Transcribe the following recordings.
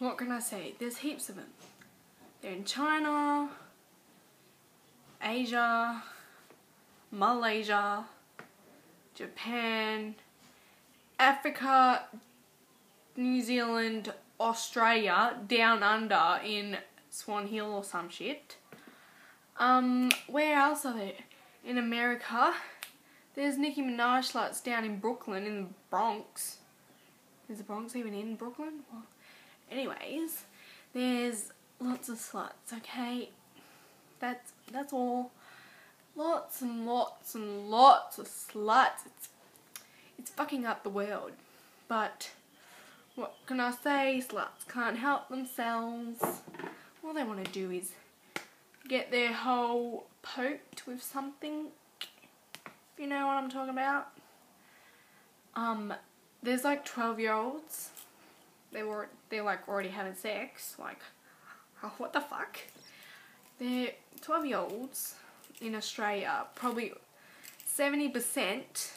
what can I say? There's heaps of them. They're in China, Asia, Malaysia, Japan, Africa, New Zealand, Australia, down under in Swan Hill or some shit. Um, where else are they? In America, there's Nicki Minaj sluts down in Brooklyn in the Bronx. Is the Bronx even in Brooklyn? Well, anyways, there's lots of sluts, okay? That's that's all. Lots and lots and lots of sluts. It's it's fucking up the world. But what can I say? Sluts can't help themselves. All they want to do is get their hole poked with something. If you know what I'm talking about. Um, there's like 12 year olds. They were they're like already having sex. Like, oh, what the fuck? They're 12 year olds in Australia. Probably 70%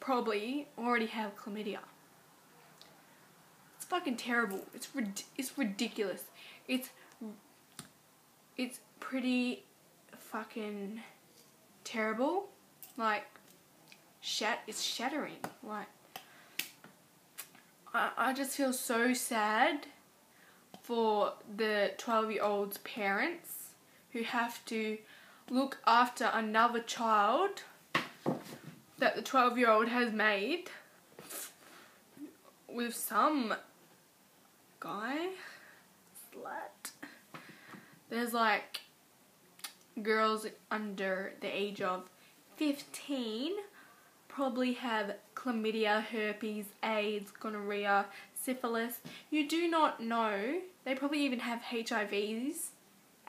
probably already have chlamydia. It's fucking terrible. It's it's ridiculous. It's it's pretty fucking terrible. Like shat it's shattering. Like I, just feel so sad for the 12 year old's parents who have to look after another child that the 12 year old has made with some guy slut. There's like girls under the age of 15 probably have chlamydia, herpes, AIDS, gonorrhea, syphilis. You do not know. They probably even have HIVs,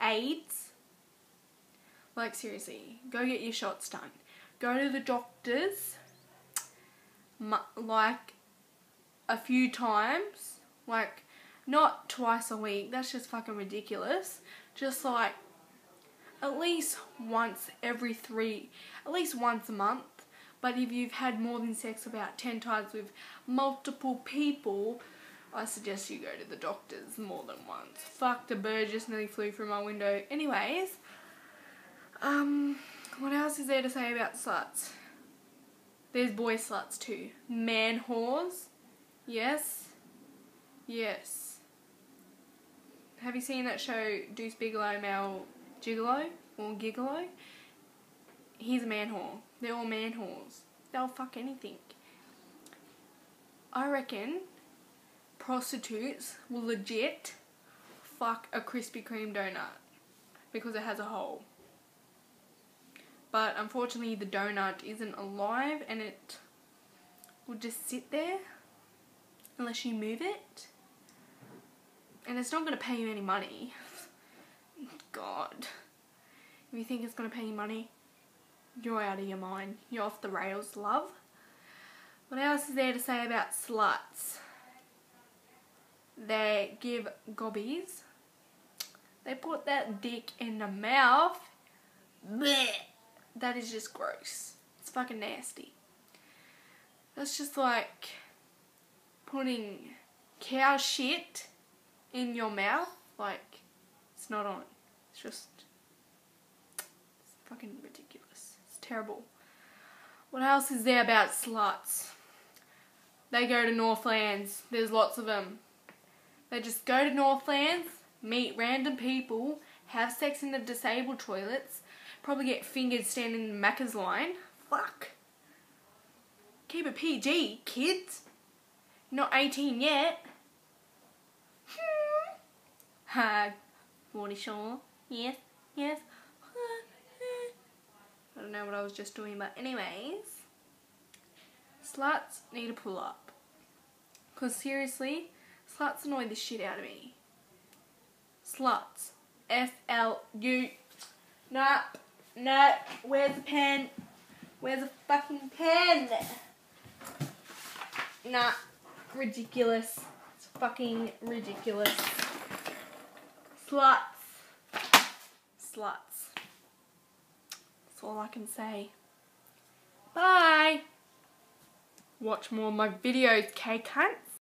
AIDS. Like seriously, go get your shots done. Go to the doctors like a few times, like not twice a week. That's just fucking ridiculous. Just like at least once every three, at least once a month. But if you've had more than sex about 10 times with multiple people, I suggest you go to the doctors more than once. Fuck, the bird just nearly flew through my window. Anyways, um, what else is there to say about sluts? There's boy sluts too. Man whores. Yes. Yes. Have you seen that show Deuce Bigalow, Male Gigolo? Or Gigolo? He's a man whore. They're all man whores. They'll fuck anything. I reckon prostitutes will legit fuck a Krispy Kreme donut because it has a hole. But unfortunately the donut isn't alive and it will just sit there unless you move it. And it's not going to pay you any money. God. If you think it's going to pay you money, you're out of your mind. You're off the rails, love. What else is there to say about sluts? They give gobbies. They put that dick in the mouth. Blech. That is just gross. It's fucking nasty. That's just like putting cow shit in your mouth. Like, it's not on. It's just it's fucking ridiculous. Terrible. What else is there about sluts? They go to Northlands. There's lots of them. They just go to Northlands, meet random people, have sex in the disabled toilets, probably get fingered standing in the Macca's line. Fuck. Keep it PG, kids. Not 18 yet. Hmm. Hi, Morty Shaw. Yes, yes. Know what I was just doing, but anyways. Sluts need to pull up. Because seriously, sluts annoy the shit out of me. Sluts. S-L-U. Nah, nah, where's the pen? Where's the fucking pen? Nah, ridiculous. It's fucking ridiculous. Sluts. Sluts. That's all I can say. Bye. Watch more of my videos, K cunts.